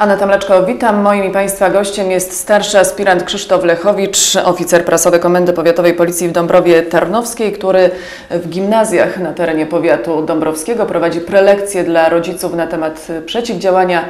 Anna Tamleczko, witam. Moim i Państwa gościem jest starszy aspirant Krzysztof Lechowicz, oficer prasowy Komendy Powiatowej Policji w Dąbrowie Tarnowskiej, który w gimnazjach na terenie powiatu dąbrowskiego prowadzi prelekcje dla rodziców na temat przeciwdziałania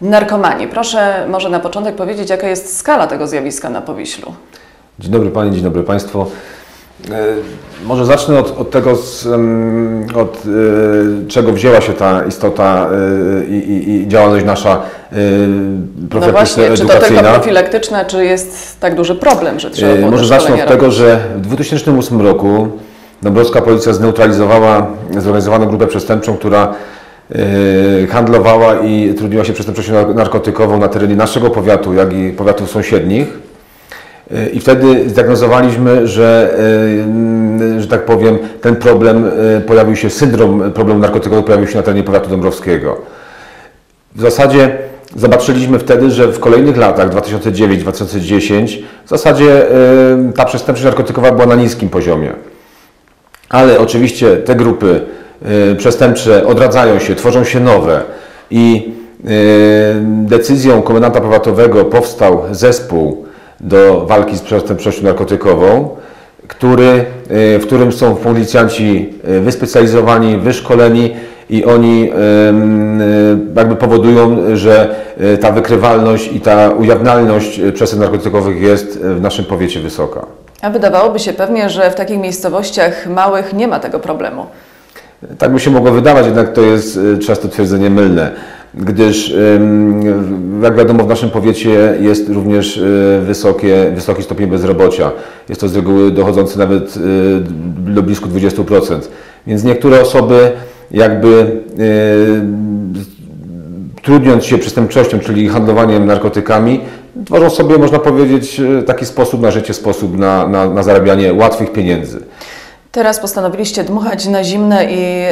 narkomanii. Proszę może na początek powiedzieć, jaka jest skala tego zjawiska na Powiślu. Dzień dobry Panie, dzień dobry Państwu. E, może zacznę od, od tego, z, od e, czego wzięła się ta istota e, i, i, i działalność nasza e, No właśnie, czy to tylko edukacyjna. profilaktyczna, czy jest tak duży problem, że trzeba Może zacznę od tego, że w 2008 roku Dąbrowska Policja zneutralizowała zorganizowaną grupę przestępczą, która handlowała i trudniła się przestępczością nar- narkotykową na terenie naszego powiatu, jak i powiatów sąsiednich. I wtedy zdiagnozowaliśmy, że, e, że tak powiem, ten problem e, pojawił się, syndrom problemu narkotykowego pojawił się na terenie powiatu dąbrowskiego. W zasadzie zobaczyliśmy wtedy, że w kolejnych latach, 2009-2010, w zasadzie e, ta przestępczość narkotykowa była na niskim poziomie. Ale oczywiście te grupy przestępcze odradzają się, tworzą się nowe i decyzją komendanta powiatowego powstał zespół do walki z przestępczością narkotykową, który, e, w którym są policjanci e, wyspecjalizowani, wyszkoleni i oni e, jakby powodują, że ta wykrywalność i ta ujawnialność przestępstw narkotykowych jest w naszym powiecie wysoka. A wydawałoby się pewnie, że w takich miejscowościach małych nie ma tego problemu. Tak by się mogło wydawać, jednak to jest y, często twierdzenie mylne, gdyż jak wiadomo w naszym powiecie jest również y, wysokie, wysoki stopień bezrobocia. Jest to z reguły dochodzący nawet y, do blisko 20%. Więc niektóre osoby jakby y, trudniąc się przestępczością, czyli handlowaniem narkotykami, tworzą sobie, można powiedzieć, taki sposób na życie, sposób na, na, na zarabianie łatwych pieniędzy. Teraz postanowiliście dmuchać na zimne i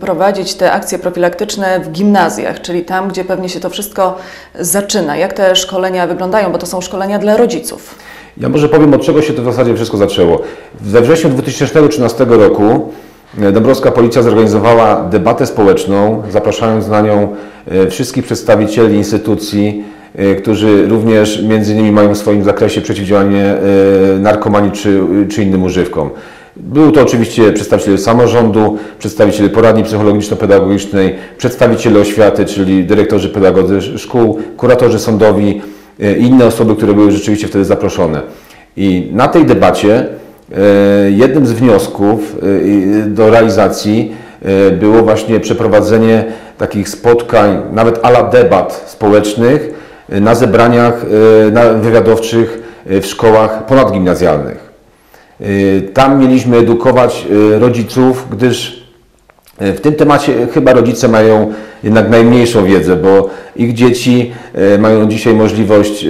prowadzić te akcje profilaktyczne w gimnazjach, czyli tam, gdzie pewnie się to wszystko zaczyna. Jak te szkolenia wyglądają, bo to są szkolenia dla rodziców. Ja może powiem, od czego się to w zasadzie wszystko zaczęło. We wrześniu 2013 roku e, Dąbrowska Policja zorganizowała debatę społeczną, zapraszając na nią e, wszystkich przedstawicieli instytucji, e, którzy również między innymi mają w swoim zakresie przeciwdziałanie narkomanii czy, czy innym używkom. Był to oczywiście przedstawiciele samorządu, przedstawiciele poradni psychologiczno-pedagogicznej, przedstawiciele oświaty, czyli dyrektorzy pedagodzy szkół, kuratorzy sądowi e, i inne osoby, które były rzeczywiście wtedy zaproszone. I na tej debacie e, jednym z wniosków e, do realizacji e, było właśnie przeprowadzenie takich spotkań, nawet ala debat społecznych e, na zebraniach e, wywiadowczych e, w szkołach ponadgimnazjalnych. Y, Tam mieliśmy edukować y, rodziców, gdyż y, w tym temacie chyba rodzice mają jednak najmniejszą wiedzę, bo ich dzieci mają dzisiaj możliwość,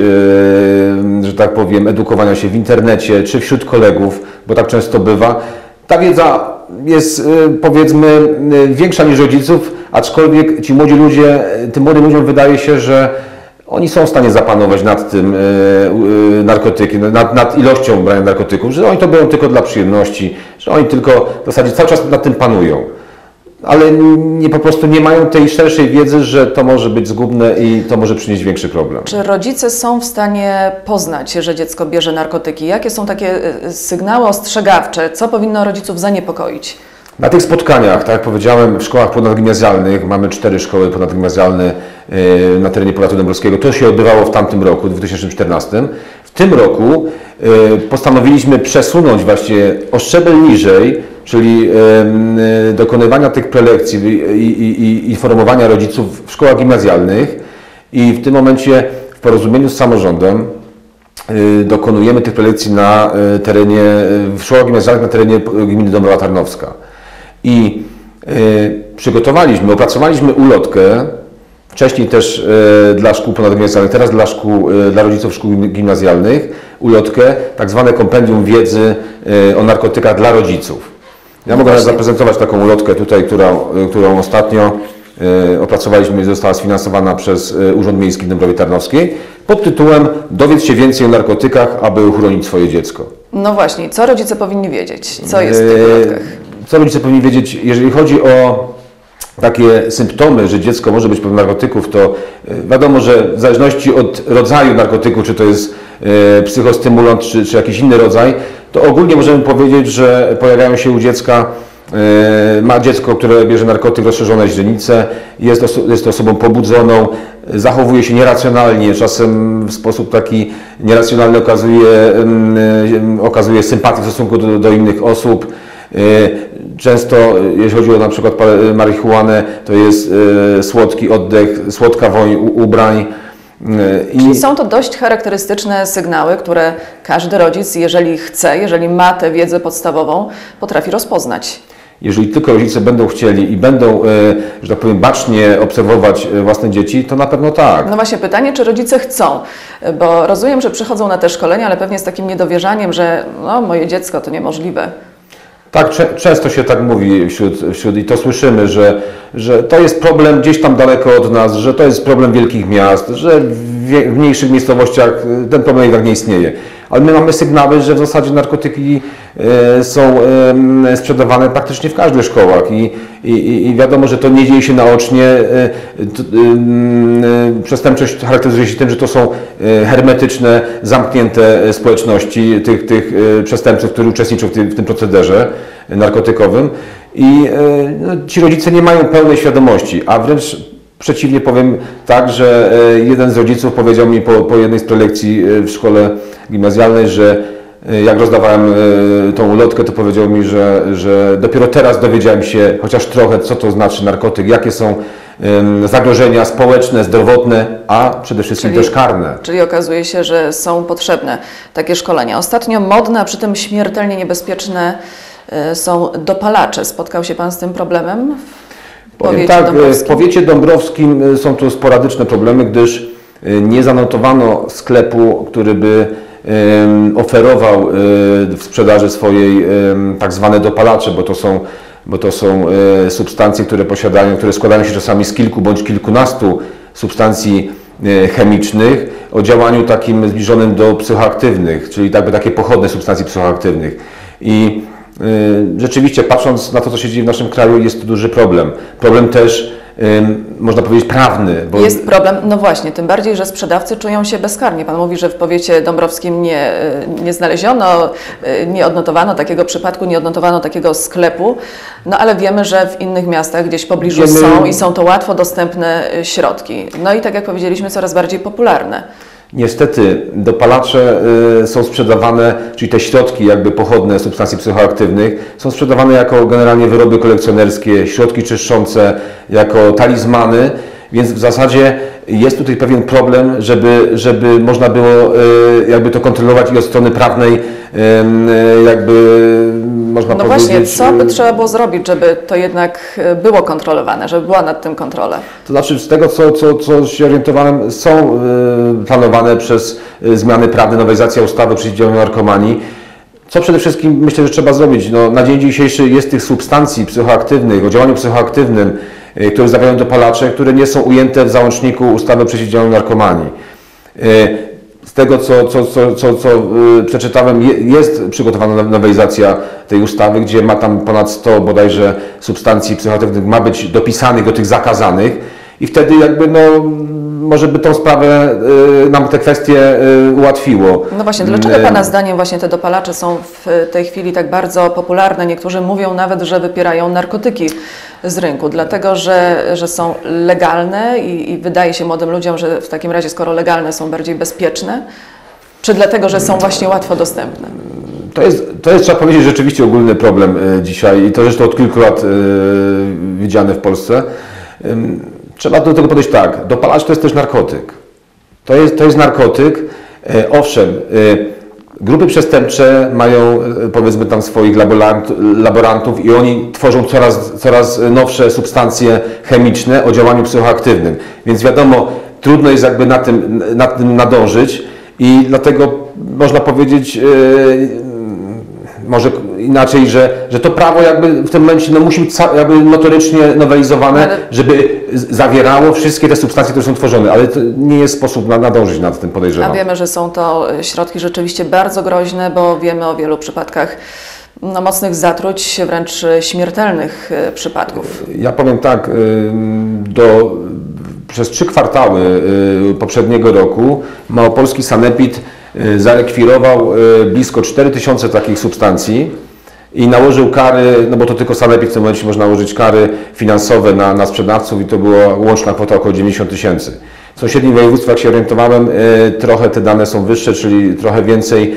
że tak powiem, edukowania się w internecie czy wśród kolegów, bo tak często bywa. Ta wiedza jest powiedzmy większa niż rodziców, aczkolwiek ci młodzi ludzie, tym młodym ludziom wydaje się, że oni są w stanie zapanować nad tym e, e, narkotykiem, nad, nad ilością brania narkotyków, że oni to biorą tylko dla przyjemności, że oni tylko w zasadzie cały czas nad tym panują. Ale nie, po prostu nie mają tej szerszej wiedzy, że to może być zgubne i to może przynieść większy problem. Czy rodzice są w stanie poznać, że dziecko bierze narkotyki? Jakie są takie e, sygnały ostrzegawcze? Co powinno rodziców zaniepokoić? Na tych spotkaniach, tak jak powiedziałem, w szkołach ponadgimnazjalnych, mamy cztery szkoły ponadgimnazjalne e, na terenie powiatu dąbrowskiego. To się odbywało w tamtym roku, 2014. W tym roku e, postanowiliśmy przesunąć właśnie o szczebel niżej, czyli e, dokonywania tych prelekcji i, informowania rodziców w szkołach gimnazjalnych i w tym momencie w porozumieniu z samorządem y, dokonujemy tych prelekcji na y, terenie, y, w szkołach gimnazjalnych na terenie gminy Dąbrowa Tarnowska. I y, przygotowaliśmy, opracowaliśmy ulotkę, wcześniej też y, dla szkół ponadgimnazjalnych, teraz dla szkół, y, dla rodziców szkół gim- gimnazjalnych, ulotkę, tak zwane kompendium wiedzy y, o narkotykach dla rodziców. Ja mogę właśnie. zaprezentować taką ulotkę tutaj, którą, y, którą ostatnio y, opracowaliśmy i została sfinansowana przez Urząd Miejski w Dąbrowie Tarnowskiej pod tytułem Dowiedz się więcej o narkotykach, aby uchronić swoje dziecko. No właśnie, co rodzice powinni wiedzieć? Co jest w tych ulotkach? Co rodzice powinni wiedzieć, jeżeli chodzi o takie symptomy, że dziecko może być pewne narkotyków, to e, wiadomo, że w zależności od rodzaju narkotyku, czy to jest e, psychostymulant, czy, czy jakiś inny rodzaj, to ogólnie możemy powiedzieć, że pojawiają się u dziecka, e, ma dziecko, które bierze narkotyk, rozszerzone źrenice, jest, oso- jest osobą pobudzoną, zachowuje się nieracjonalnie, czasem w sposób taki nieracjonalny okazuje, em, okazuje sympatię w stosunku do, do innych osób. Często, e, jeśli chodzi o na przykład pa- marihuanę, to jest e, słodki oddech, słodka woń ubrań. I I są to dość charakterystyczne sygnały, które każdy rodzic, jeżeli chce, jeżeli ma tę wiedzę podstawową, potrafi rozpoznać. jeżeli tylko rodzice będą chcieli i będą, że tak powiem, bacznie obserwować własne dzieci, to na pewno tak. No właśnie pytanie, czy rodzice chcą, bo rozumiem, że przychodzą na te szkolenia, ale pewnie z takim niedowierzaniem, że no, moje dziecko to niemożliwe. Tak, często się tak mówi wśród, wśród i to słyszymy, że, że to jest problem gdzieś tam daleko od nas, że to jest problem wielkich miast, że w, w mniejszych miejscowościach ten problem jednak nie istnieje. Ale my mamy sygnały, że w zasadzie narkotyki e, są sprzedawane praktycznie w każdych szkołach i, i, i- wiadomo, że to nie dzieje się naocznie. e, e, Przestępczość charakteryzuje się tym, że to są hermetyczne, zamknięte społeczności tych, tych przestępców, którzy uczestniczą w tym, w tym procederze narkotykowym i no, ci rodzice nie mają pełnej świadomości, a wręcz przeciwnie powiem tak, że e, jeden z rodziców powiedział mi po, po jednej z prelekcji e, w szkole gimnazjalnej, że e, jak rozdawałem tą ulotkę, to powiedział mi, że, że dopiero teraz dowiedziałem się chociaż trochę, co to znaczy narkotyk, jakie są zagrożenia społeczne, zdrowotne, a przede wszystkim Czyli- też karne. Czyli okazuje się, że są potrzebne takie szkolenia. Ostatnio modne, a przy tym śmiertelnie niebezpieczne są dopalacze. Spotkał się Pan z tym problemem? Powiem powiecie tak, e, w powiecie dąbrowskim e, są tu sporadyczne problemy, gdyż e, nie zanotowano sklepu, który by oferował e, w sprzedaży swojej tak zwane dopalacze, bo to są, bo to są e, substancje, które posiadają, które składają się czasami z kilku bądź kilkunastu substancji e, chemicznych o działaniu takim zbliżonym do psychoaktywnych, czyli jakby takie pochodne substancji psychoaktywnych. I rzeczywiście patrząc na to, co się dzieje w naszym kraju, jest to duży problem. Problem też, można powiedzieć, prawny. Bo Jest problem, no właśnie, tym bardziej, że sprzedawcy czują się bezkarnie. Pan mówi, że w powiecie dąbrowskim nie, y, nie znaleziono, y, nie odnotowano takiego przypadku, nie odnotowano takiego sklepu, no ale wiemy, że w innych miastach gdzieś w pobliżu Wiemy- są i są to łatwo dostępne y, środki. No i tak jak powiedzieliśmy, coraz bardziej popularne. Niestety dopalacze y, są sprzedawane, czyli te środki jakby pochodne substancji psychoaktywnych są sprzedawane jako generalnie wyroby kolekcjonerskie, środki czyszczące, jako talizmany, więc w zasadzie jest tutaj pewien problem, żeby, żeby można było y, jakby to kontrolować i od strony prawnej y, jakby można No powiedzieć... właśnie, co by y, trzeba było zrobić, żeby to jednak było kontrolowane, żeby była nad tym kontrola? To znaczy, z tego co, co, co się orientowałem, są planowane przez zmiany prawne, nowelizacja ustawy o przeciwdziałaniu narkomanii. Co przede wszystkim myślę, że trzeba zrobić? No, na dzień dzisiejszy jest tych substancji psychoaktywnych, o działaniu psychoaktywnym, które zawierają dopalacze, które nie są ujęte w załączniku ustawy o przeciwdziałaniu narkomanii. Y, Z tego, co, co, co, co, co y, przeczytałem, je, jest przygotowana now- nowelizacja tej ustawy, gdzie ma tam ponad 100 bodajże substancji psychoaktywnych ma być dopisanych do tych zakazanych i wtedy jakby no, może by tą sprawę y, nam te kwestie y, ułatwiło. No właśnie, dlaczego Y, Pana zdaniem właśnie te dopalacze są w tej chwili tak bardzo popularne? Niektórzy mówią nawet, że wypierają narkotyki z rynku, dlatego że, że są legalne i, i wydaje się młodym ludziom, że w takim razie, skoro legalne, są bardziej bezpieczne? Czy dlatego, że są właśnie łatwo dostępne? To jest, to jest, trzeba powiedzieć, rzeczywiście ogólny problem dzisiaj i to zresztą od kilku lat widziane w Polsce. Trzeba do tego podejść tak. Dopalacz to jest też narkotyk. To jest, to jest narkotyk. E, Owszem, y, grupy przestępcze mają y, powiedzmy tam swoich laborant, laborantów i oni tworzą coraz, coraz nowsze substancje chemiczne o działaniu psychoaktywnym. Więc wiadomo, trudno jest jakby na tym, na tym nadążyć i dlatego można powiedzieć, może inaczej, że, że to prawo jakby w tym momencie no, musi być jakby notorycznie nowelizowane, Ale- żeby zawierało wszystkie te substancje, które są tworzone, ale to nie jest sposób na, nadążyć nad tym A podejrzewam. wiemy, że są to środki rzeczywiście bardzo groźne, bo wiemy o wielu przypadkach no, mocnych zatruć, wręcz śmiertelnych e, przypadków. Ja powiem tak, do, przez trzy kwartały y, poprzedniego roku małopolski sanepid y, zarekwirował y, blisko 4000 takich substancji i nałożył kary, no bo to tylko sanepid w tym momencie może nałożyć kary finansowe na, na sprzedawców i to była łączna kwota około 90 tysięcy. W sąsiednich województwach, jak się orientowałem, y, trochę te dane są wyższe, czyli trochę więcej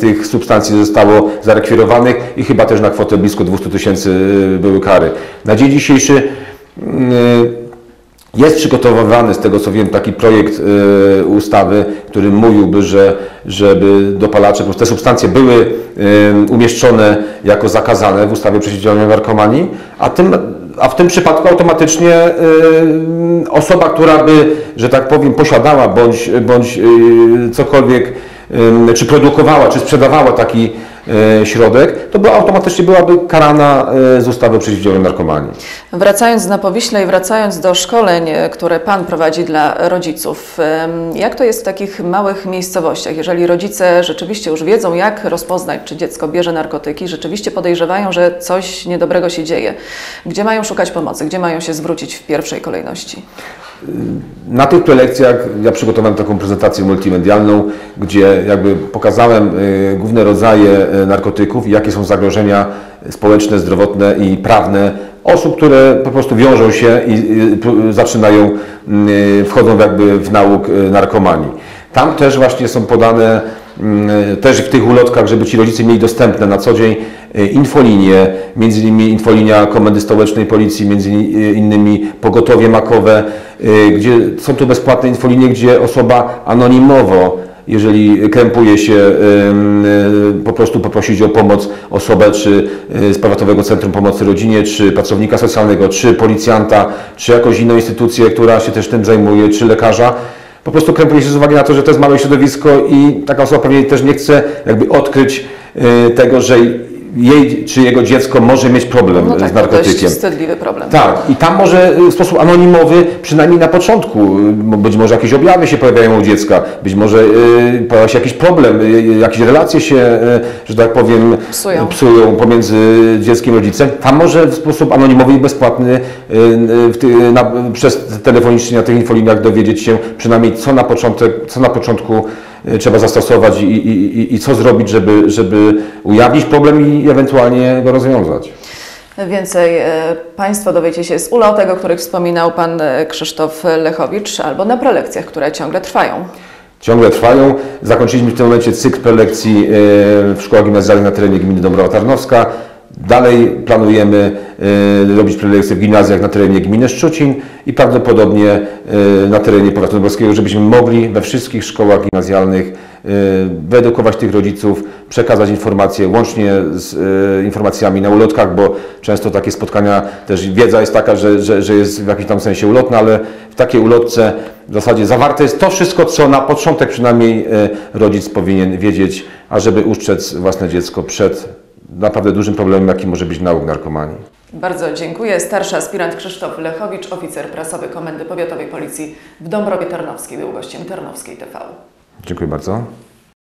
tych substancji zostało zarekwirowanych i chyba też na kwotę blisko 200 tysięcy y, były kary. Na dzień dzisiejszy y, jest przygotowywany, z tego co wiem, taki projekt y, ustawy, który mówiłby, że żeby dopalacze, te substancje były y, umieszczone jako zakazane w ustawie przeciwdziałania narkomanii, a, tym, a w tym przypadku automatycznie y, osoba, która by, że tak powiem, posiadała bądź, bądź y, cokolwiek, y, czy produkowała, czy sprzedawała taki środek, to była, automatycznie byłaby karana y, z ustawy o przeciwdziałaniu narkomanii. Wracając na Powiśle i wracając do szkoleń, e, które Pan prowadzi dla rodziców, jak to jest w takich małych miejscowościach, jeżeli rodzice rzeczywiście już wiedzą, jak rozpoznać, czy dziecko bierze narkotyki, rzeczywiście podejrzewają, że coś niedobrego się dzieje, gdzie mają szukać pomocy, gdzie mają się zwrócić w pierwszej kolejności? Na tych prelekcjach ja przygotowałem taką prezentację multimedialną, gdzie jakby pokazałem y, główne rodzaje y, narkotyków i jakie są zagrożenia społeczne, zdrowotne i prawne osób, które po prostu wiążą się i zaczynają, y, wchodzą jakby w nauk narkomanii. Tam też właśnie są podane mm, też w tych ulotkach, żeby ci rodzice mieli dostępne na co dzień infolinie, między innymi infolinia Komendy Stołecznej Policji, między innymi pogotowie makowe, y, gdzie są tu bezpłatne infolinie, gdzie osoba anonimowo, jeżeli krępuje się, po prostu poprosić o pomoc osobę, czy z Powiatowego Centrum Pomocy Rodzinie, czy pracownika socjalnego, czy policjanta, czy jakąś inną instytucję, która się też tym zajmuje, czy lekarza, po prostu krępuje się z uwagi na to, że to jest małe środowisko i taka osoba pewnie też nie chce jakby odkryć tego, że jej czy jego dziecko może mieć problem No tak, z to narkotykiem. wstydliwy problem. Tak, i tam może y, w sposób anonimowy, przynajmniej na początku, y, być może jakieś objawy się pojawiają u dziecka, być może y, pojawia się jakiś problem, jakieś relacje się, że tak powiem, Psują. psują pomiędzy dzieckiem i rodzicem. Tam może w sposób anonimowy i bezpłatny na, przez telefonicznie na tych infoliniach dowiedzieć się przynajmniej co na, początek, co na początku trzeba zastosować i, i, i, i co zrobić, żeby, żeby ujawnić problem i ewentualnie go rozwiązać. Więcej e, Państwo dowiecie się z ulotek, o których wspominał Pan e, Krzysztof Lechowicz, albo na prelekcjach, które ciągle trwają. ciągle trwają. Zakończyliśmy w tym momencie cykl prelekcji w szkołach gimnazjalnych na terenie gminy Dąbrowa Tarnowska. Dalej planujemy e, robić prelekcje w gimnazjach na terenie gminy Szczucin i prawdopodobnie e, na terenie powiatu dąbrowskiego, żebyśmy mogli we wszystkich szkołach gimnazjalnych e, wyedukować tych rodziców, przekazać informacje łącznie z informacjami na ulotkach, bo często takie spotkania, też wiedza jest taka, że, że, że jest w jakimś tam sensie ulotna, ale w takiej ulotce w zasadzie zawarte jest to wszystko, co na początek przynajmniej rodzic powinien wiedzieć, ażeby ustrzec własne dziecko przed naprawdę dużym problemem, jakim może być nauk narkomanii. Bardzo dziękuję. Starszy aspirant Krzysztof Lechowicz, oficer prasowy Komendy Powiatowej Policji w Dąbrowie Tarnowskiej, był gościem Tarnowskiej TV. Dziękuję bardzo.